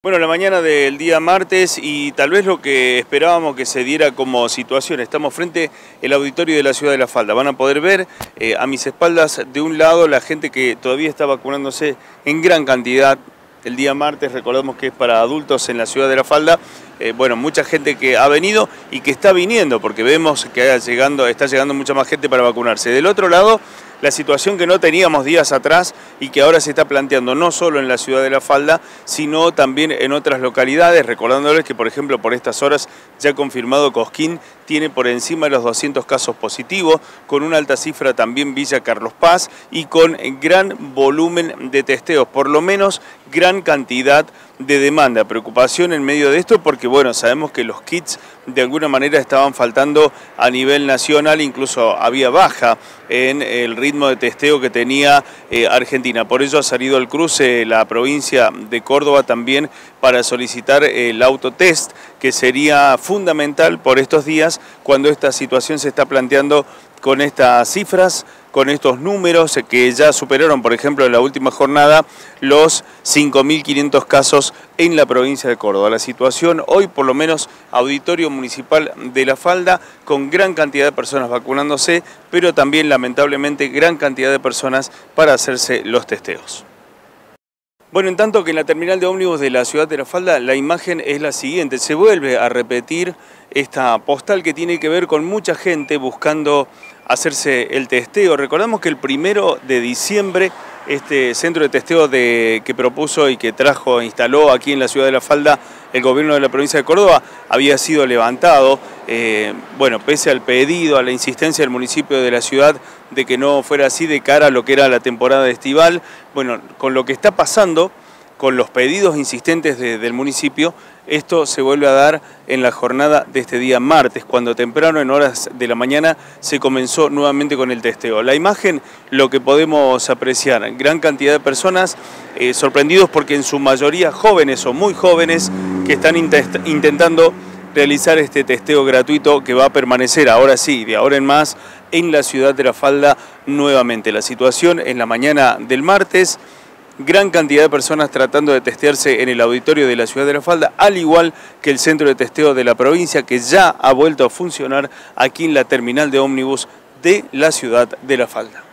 Bueno, la mañana del día martes y tal vez lo que esperábamos que se diera como situación. Estamos frente al auditorio de la Ciudad de La Falda. Van a poder ver eh, a mis espaldas de un lado la gente que todavía está vacunándose en gran cantidad. El día martes recordamos que es para adultos en la Ciudad de La Falda. Eh, bueno, mucha gente que ha venido y que está viniendo porque vemos que llegando, está llegando mucha más gente para vacunarse. Del otro lado la situación que no teníamos días atrás y que ahora se está planteando no solo en la ciudad de La Falda, sino también en otras localidades, recordándoles que, por ejemplo, por estas horas ya confirmado Cosquín tiene por encima de los 200 casos positivos, con una alta cifra también Villa Carlos Paz y con gran volumen de testeos, por lo menos gran cantidad de demanda, preocupación en medio de esto porque bueno, sabemos que los kits de alguna manera estaban faltando a nivel nacional, incluso había baja en el ritmo de testeo que tenía eh, Argentina. Por ello ha salido al cruce la provincia de Córdoba también para solicitar el autotest, que sería fundamental por estos días cuando esta situación se está planteando con estas cifras, con estos números que ya superaron, por ejemplo, en la última jornada, los 5.500 casos en la provincia de Córdoba. La situación hoy, por lo menos, auditorio municipal de La Falda, con gran cantidad de personas vacunándose, pero también, lamentablemente, gran cantidad de personas para hacerse los testeos. Bueno, en tanto que en la terminal de ómnibus de la ciudad de La Falda la imagen es la siguiente, se vuelve a repetir esta postal que tiene que ver con mucha gente buscando hacerse el testeo. Recordamos que el primero de diciembre este centro de testeo que propuso y que trajo, instaló aquí en la ciudad de La Falda el gobierno de la provincia de Córdoba había sido levantado, eh, bueno, pese al pedido, a la insistencia del municipio de la ciudad de que no fuera así de cara a lo que era la temporada estival, bueno, con lo que está pasando, con los pedidos insistentes del municipio, esto se vuelve a dar en la jornada de este día martes, cuando temprano en horas de la mañana se comenzó nuevamente con el testeo. La imagen, lo que podemos apreciar, gran cantidad de personas eh, sorprendidos porque en su mayoría jóvenes o muy jóvenes que están intentando realizar este testeo gratuito que va a permanecer ahora sí, de ahora en más, en la ciudad de La Falda nuevamente. La situación en la mañana del martes gran cantidad de personas tratando de testearse en el auditorio de la ciudad de La Falda, al igual que el centro de testeo de la provincia que ya ha vuelto a funcionar aquí en la terminal de ómnibus de la ciudad de La Falda.